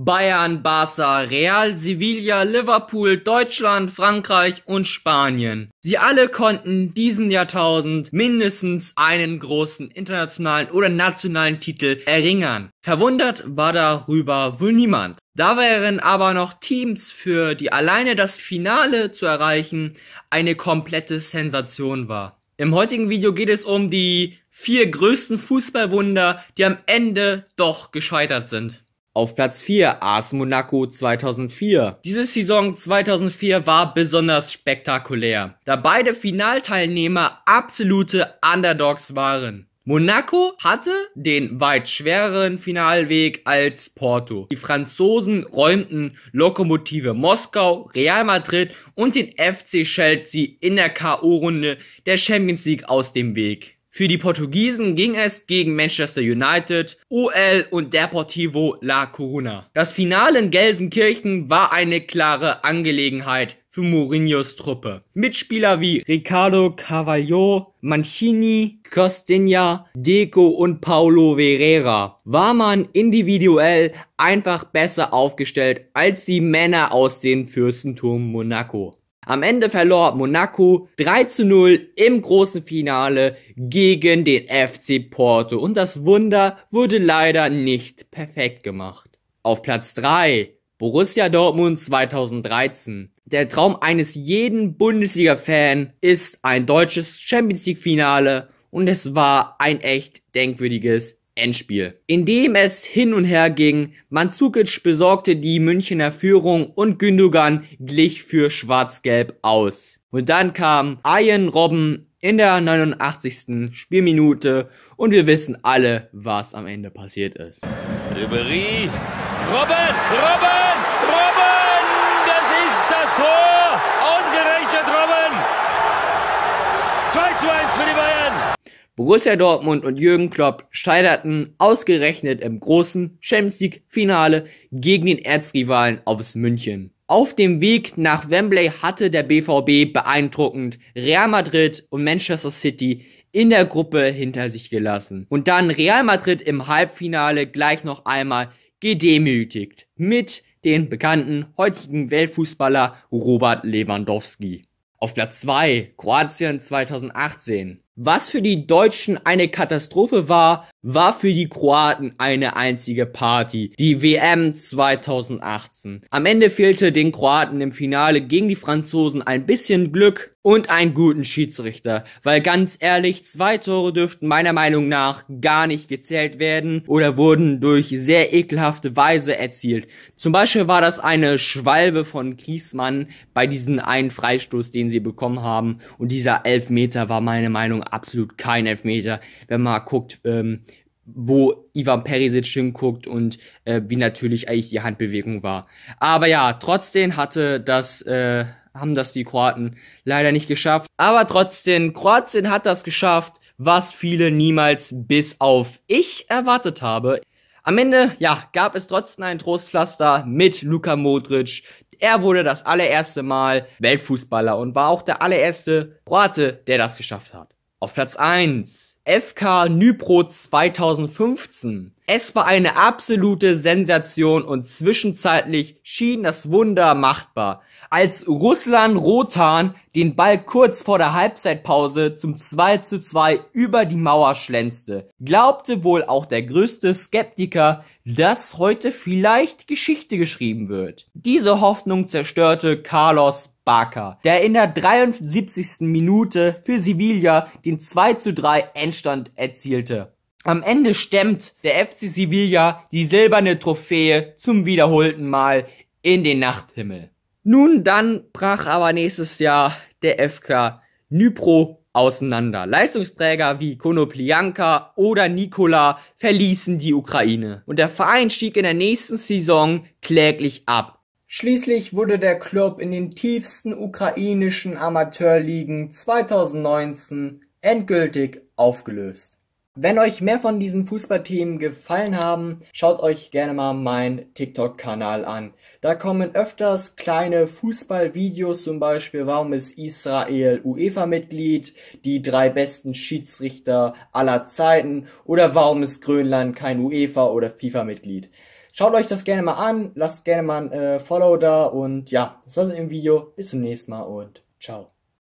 Bayern, Barca, Real, Sevilla, Liverpool, Deutschland, Frankreich und Spanien. Sie alle konnten diesen Jahrtausend mindestens einen großen internationalen oder nationalen Titel erringern. Verwundert war darüber wohl niemand. Da wären aber noch Teams, für die alleine das Finale zu erreichen eine komplette Sensation war. Im heutigen Video geht es um die vier größten Fußballwunder, die am Ende doch gescheitert sind. Auf Platz 4 AS Monaco 2004. Diese Saison 2004 war besonders spektakulär, da beide Finalteilnehmer absolute Underdogs waren. Monaco hatte den weit schwereren Finalweg als Porto. Die Franzosen räumten Lokomotive Moskau, Real Madrid und den FC Chelsea in der K.O.-Runde der Champions League aus dem Weg. Für die Portugiesen ging es gegen Manchester United, UL und Deportivo La Coruna. Das Finale in Gelsenkirchen war eine klare Angelegenheit für Mourinhos Truppe. Mitspieler wie Ricardo Carvalho, Mancini, Costinha, Deco und Paulo Ferreira war man individuell einfach besser aufgestellt als die Männer aus dem Fürstentum Monaco. Am Ende verlor Monaco 3 zu 0 im großen Finale gegen den FC Porto und das Wunder wurde leider nicht perfekt gemacht. Auf Platz 3 Borussia Dortmund 2013. Der Traum eines jeden Bundesliga-Fan ist ein deutsches Champions League Finale und es war ein echt denkwürdiges Endspiel, in dem es hin und her ging. Mandzukic besorgte die Münchner Führung und Gündogan glich für Schwarz-Gelb aus. Und dann kam Ian Robben in der 89. Spielminute und wir wissen alle, was am Ende passiert ist. Ribery, Robben, Robben, Borussia Dortmund und Jürgen Klopp scheiterten ausgerechnet im großen Champions League Finale gegen den Erzrivalen aus München. Auf dem Weg nach Wembley hatte der BVB beeindruckend Real Madrid und Manchester City in der Gruppe hinter sich gelassen. Und dann Real Madrid im Halbfinale gleich noch einmal gedemütigt mit den bekannten heutigen Weltfußballer Robert Lewandowski. Auf Platz 2 Kroatien 2018. Was für die Deutschen eine Katastrophe war, war für die Kroaten eine einzige Party. Die WM 2018. Am Ende fehlte den Kroaten im Finale gegen die Franzosen ein bisschen Glück und einen guten Schiedsrichter. Weil ganz ehrlich, zwei Tore dürften meiner Meinung nach gar nicht gezählt werden oder wurden durch sehr ekelhafte Weise erzielt. Zum Beispiel war das eine Schwalbe von Griesmann bei diesem einen Freistoß, den sie bekommen haben. Und dieser Elfmeter war meiner Meinung absolut kein Elfmeter. Wenn man guckt, ähm, wo Ivan Perisic hinguckt und äh, wie natürlich eigentlich die Handbewegung war. Aber ja, trotzdem hatte das, äh, haben das die Kroaten leider nicht geschafft. Aber trotzdem, Kroatien hat das geschafft, was viele niemals bis auf ich erwartet habe. Am Ende, ja, gab es trotzdem ein Trostpflaster mit Luka Modric. Er wurde das allererste Mal Weltfußballer und war auch der allererste Kroate, der das geschafft hat. Auf Platz 1 FK Nypro 2015. Es war eine absolute Sensation und zwischenzeitlich schien das Wunder machbar. Als Ruslan Rotan den Ball kurz vor der Halbzeitpause zum 2 zu 2 über die Mauer schlänzte, glaubte wohl auch der größte Skeptiker, dass heute vielleicht Geschichte geschrieben wird. Diese Hoffnung zerstörte Carlos Barca, der in der 73. Minute für Sevilla den 2 zu 3 Endstand erzielte. Am Ende stemmt der FC Sevilla die silberne Trophäe zum wiederholten Mal in den Nachthimmel. Nun dann brach aber nächstes Jahr der FK Nypro auseinander. Leistungsträger wie Konoplianka oder Nikola verließen die Ukraine und der Verein stieg in der nächsten Saison kläglich ab. Schließlich wurde der Club in den tiefsten ukrainischen Amateurligen 2019 endgültig aufgelöst. Wenn euch mehr von diesen Fußballthemen gefallen haben, schaut euch gerne mal meinen TikTok-Kanal an. Da kommen öfters kleine Fußballvideos, zum Beispiel, warum ist Israel UEFA-Mitglied, die drei besten Schiedsrichter aller Zeiten oder warum ist Grönland kein UEFA- oder FIFA-Mitglied. Schaut euch das gerne mal an, lasst gerne mal ein äh, Follow da und ja, das war's im Video. Bis zum nächsten Mal und ciao.